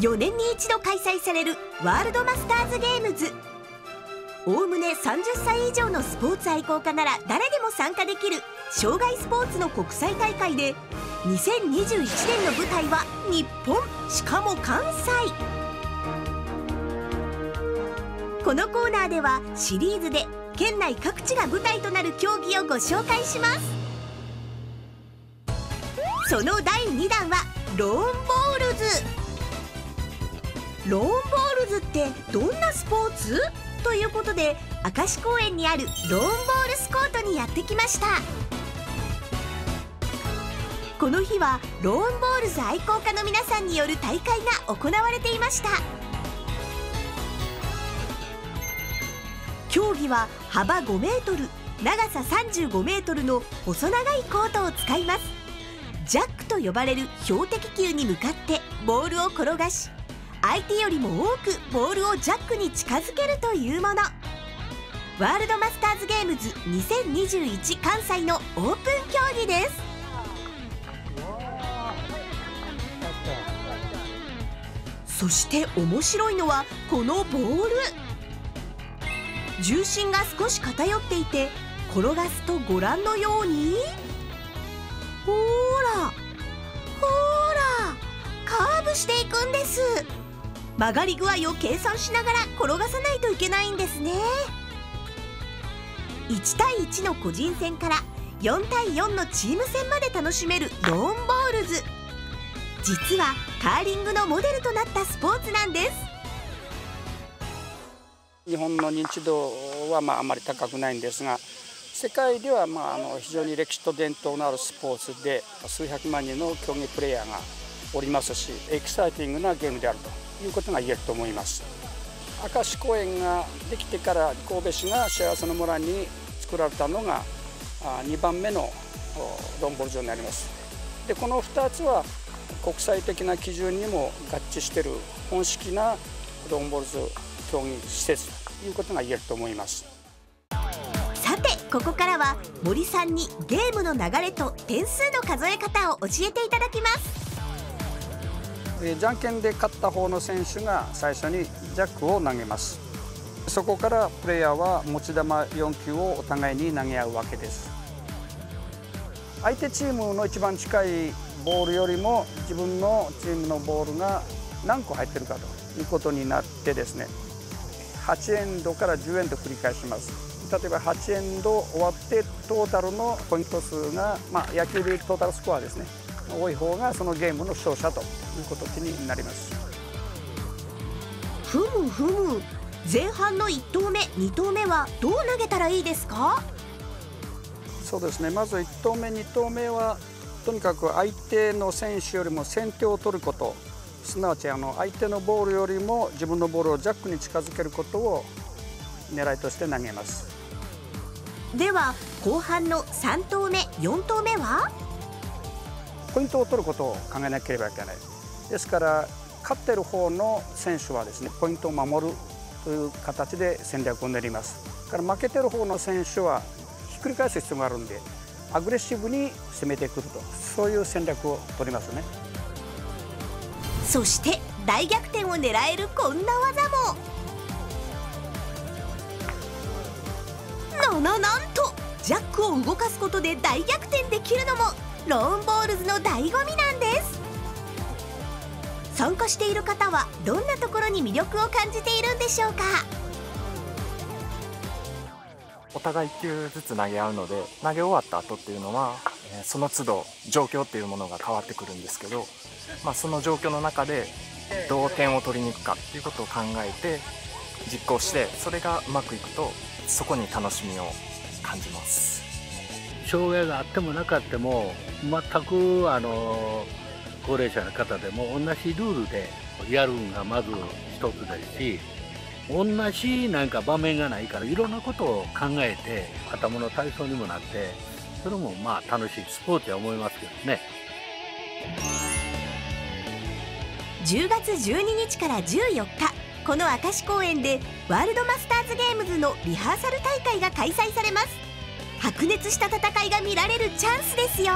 4年に一度開催されるワールドマスターズゲームズ。おおむね30歳以上のスポーツ愛好家なら誰でも参加できる障害スポーツの国際大会で2021年の舞台は日本。しかも関西。このコーナーではシリーズで県内各地が舞台となる競技をご紹介します。その第2弾はローンボールズ。ローンボールズってどんなスポーツ？ということで明石公園にあるローンボールズコートにやってきました。この日はローンボールズ愛好家の皆さんによる大会が行われていました。競技は幅5メートル長さ35メートルの細長いコートを使います。ジャックと呼ばれる標的球に向かってボールを転がし相手よりも多くボールをジャックに近づけるというもの。ワールドマスターズゲームズ2021関西のオープン競技です。そして面白いのはこのボール。重心が少し偏っていて転がすとご覧のようにほーらほーらカーブしていくんです。曲がり具合を計算しながら転がさないといけないんですね。1対1の個人戦から4対4のチーム戦まで楽しめるローンボールズ。実はカーリングのモデルとなったスポーツなんです。日本の認知度はまああまり高くないんですが世界ではまああの非常に歴史と伝統のあるスポーツで数百万人の競技プレーヤーがおりますしエキサイティングなゲームであるということが言えると思います。明石公園ができてから神戸市が幸せの村に作られたのが2番目のロンボル場になります。でこの2つは国際的な基準にも合致している本式なロンボルズ競技施設ということが言えると思います。さてここからは森さんにゲームの流れと点数の数え方を教えていただきます。じゃんけんで勝った方の選手が最初にジャックを投げます。そこからプレイヤーは持ち球4球をお互いに投げ合うわけです。相手チームの一番近いボールよりも自分のチームのボールが何個入ってるかということになってですね8エンドから10エンド繰り返します。例えば8エンド終わってトータルのポイント数が、まあ、野球でいうトータルスコアですね。多い方がそのゲームの勝者ということになります。ふむふむ。前半の1投目2投目はどう投げたらいいですか？そうですね。まず1投目2投目はとにかく相手の選手よりも先手を取ることすなわちあの相手のボールよりも自分のボールをジャックに近づけることを狙いとして投げます。では後半の3投目4投目は？ポイントを取ることを考えなければいけない。ですから勝ってる方の選手はですねポイントを守るという形で戦略を練ります。から負けてる方の選手はひっくり返す必要があるんでアグレッシブに攻めてくるとそういう戦略を取りますね。そして大逆転を狙えるこんな技も。なななんとジャックを動かすことで大逆転できるのもローンボールズの醍醐味なんです。参加している方はどんなところに魅力を感じているんでしょうか？お互い1球ずつ投げ合うので投げ終わった後っていうのはその都度状況っていうものが変わってくるんですけど、まあ、その状況の中でどう点を取りに行くかっていうことを考えて実行してそれがうまくいくとそこに楽しみを感じます。障害があってもなかっても全くあの高齢者の方でも同じルールでやるのがまず一つですし同じなんか場面がないからいろんなことを考えて頭の体操にもなってそれもまあ楽しいスポーツは思いますけどね。10月12日から14日この明石公園でワールドマスターズゲームズのリハーサル大会が開催されます。白熱した戦いが見られるチャンスですよ。